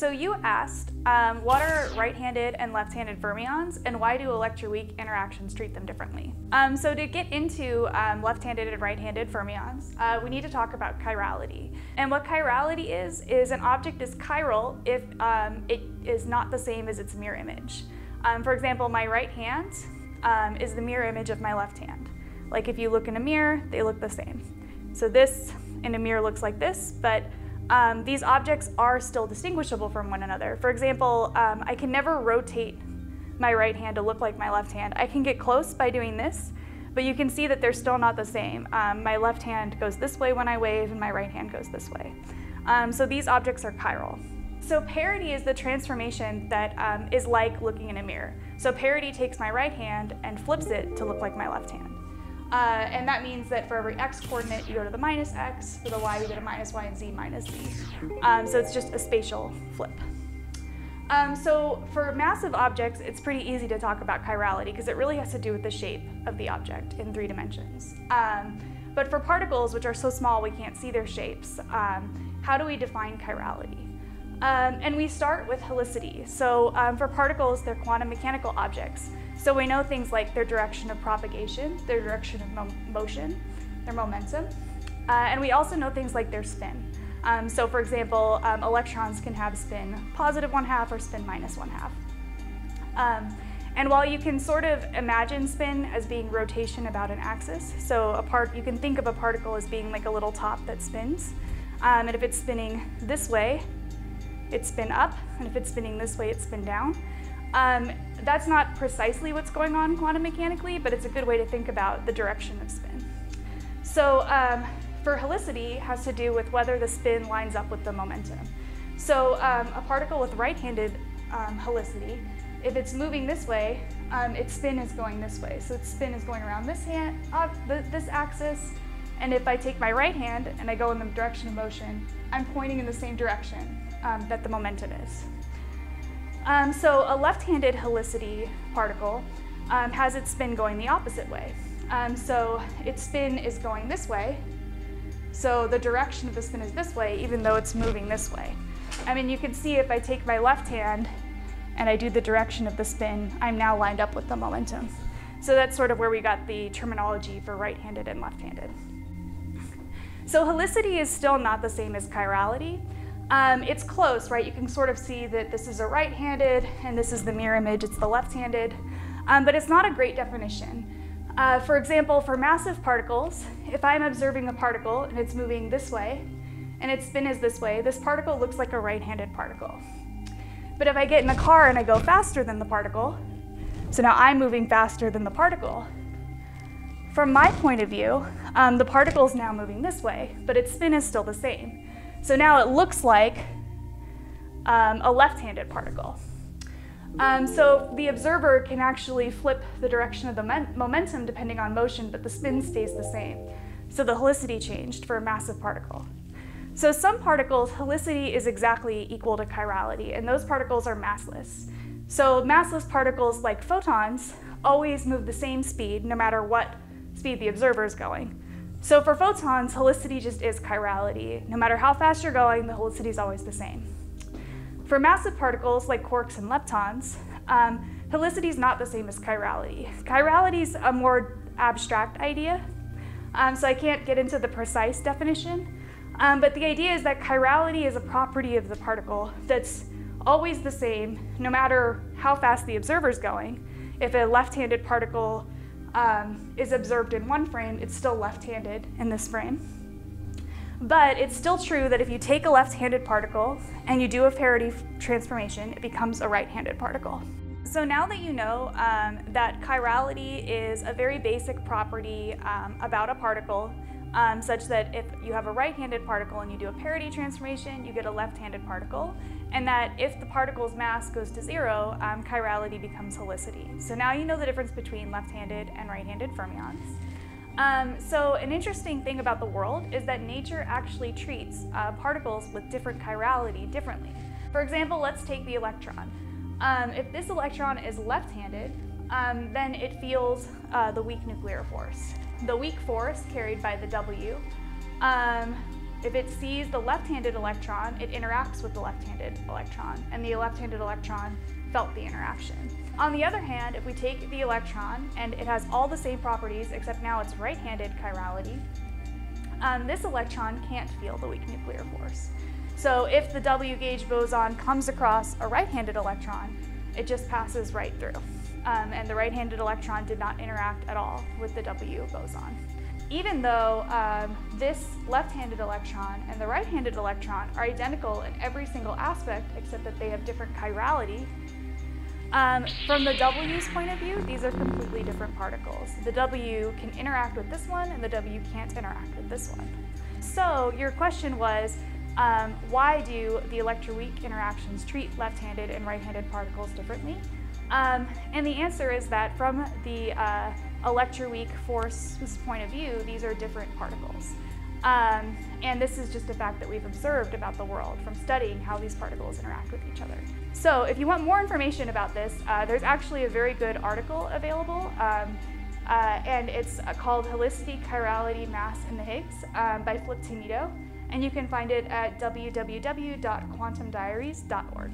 So you asked, um, what are right-handed and left-handed fermions, and why do electroweak interactions treat them differently? Um, so to get into um, left-handed and right-handed fermions, uh, we need to talk about chirality. And what chirality is, is an object is chiral if um, it is not the same as its mirror image. Um, for example, my right hand um, is the mirror image of my left hand. Like if you look in a mirror, they look the same. So this in a mirror looks like this, but um, these objects are still distinguishable from one another. For example, um, I can never rotate my right hand to look like my left hand. I can get close by doing this, but you can see that they're still not the same. Um, my left hand goes this way when I wave, and my right hand goes this way. Um, so these objects are chiral. So parity is the transformation that um, is like looking in a mirror. So parity takes my right hand and flips it to look like my left hand. Uh, and that means that for every x coordinate, you go to the minus x, for the y, you go to minus y, and z minus z. Um, so it's just a spatial flip. Um, so for massive objects, it's pretty easy to talk about chirality because it really has to do with the shape of the object in three dimensions. Um, but for particles, which are so small we can't see their shapes, um, how do we define chirality? Um, and we start with helicity. So um, for particles, they're quantum mechanical objects. So we know things like their direction of propagation, their direction of mo motion, their momentum, uh, and we also know things like their spin. Um, so for example, um, electrons can have spin positive one half or spin minus one half. Um, and while you can sort of imagine spin as being rotation about an axis, so a part, you can think of a particle as being like a little top that spins. Um, and if it's spinning this way, it's spin up, and if it's spinning this way, it's spin down. Um, that's not precisely what's going on quantum mechanically, but it's a good way to think about the direction of spin. So um, for helicity has to do with whether the spin lines up with the momentum. So um, a particle with right-handed um, helicity, if it's moving this way, um, its spin is going this way. So its spin is going around this, hand, uh, this axis, and if I take my right hand and I go in the direction of motion, I'm pointing in the same direction um, that the momentum is. Um, so a left-handed helicity particle um, has its spin going the opposite way. Um, so its spin is going this way, so the direction of the spin is this way, even though it's moving this way. I mean, you can see if I take my left hand and I do the direction of the spin, I'm now lined up with the momentum. So that's sort of where we got the terminology for right-handed and left-handed. So helicity is still not the same as chirality. Um, it's close, right? You can sort of see that this is a right-handed and this is the mirror image, it's the left-handed, um, but it's not a great definition. Uh, for example, for massive particles, if I'm observing a particle and it's moving this way and its spin is this way, this particle looks like a right-handed particle. But if I get in a car and I go faster than the particle, so now I'm moving faster than the particle, from my point of view, um, the particle is now moving this way, but its spin is still the same. So now it looks like um, a left-handed particle. Um, so the observer can actually flip the direction of the momentum depending on motion, but the spin stays the same. So the helicity changed for a massive particle. So some particles, helicity is exactly equal to chirality, and those particles are massless. So massless particles like photons always move the same speed no matter what speed the observer is going. So for photons, helicity just is chirality. No matter how fast you're going, the helicity is always the same. For massive particles like quarks and leptons, um, helicity is not the same as chirality. Chirality is a more abstract idea, um, so I can't get into the precise definition. Um, but the idea is that chirality is a property of the particle that's always the same no matter how fast the observer is going. If a left-handed particle um, is observed in one frame, it's still left-handed in this frame. But it's still true that if you take a left-handed particle and you do a parity transformation, it becomes a right-handed particle. So now that you know um, that chirality is a very basic property um, about a particle, um, such that if you have a right-handed particle and you do a parity transformation, you get a left-handed particle and that if the particle's mass goes to zero, um, chirality becomes helicity. So now you know the difference between left-handed and right-handed fermions. Um, so an interesting thing about the world is that nature actually treats uh, particles with different chirality differently. For example, let's take the electron. Um, if this electron is left-handed, um, then it feels uh, the weak nuclear force. The weak force carried by the W um, If it sees the left-handed electron, it interacts with the left-handed electron, and the left-handed electron felt the interaction. On the other hand, if we take the electron and it has all the same properties except now it's right-handed chirality, um, this electron can't feel the weak nuclear force. So if the W gauge boson comes across a right-handed electron, it just passes right through. Um, and the right-handed electron did not interact at all with the W boson. Even though um, this left-handed electron and the right-handed electron are identical in every single aspect except that they have different chirality, um, from the W's point of view, these are completely different particles. The W can interact with this one and the W can't interact with this one. So your question was, um, why do the electroweak interactions treat left-handed and right-handed particles differently? Um, and the answer is that from the uh, electroweak force's point of view, these are different particles. Um, and this is just a fact that we've observed about the world from studying how these particles interact with each other. So if you want more information about this, uh, there's actually a very good article available. Um, uh, and it's uh, called Helicity, Chirality, Mass in the Higgs um, by Flip Tanedo. And you can find it at www.quantumdiaries.org.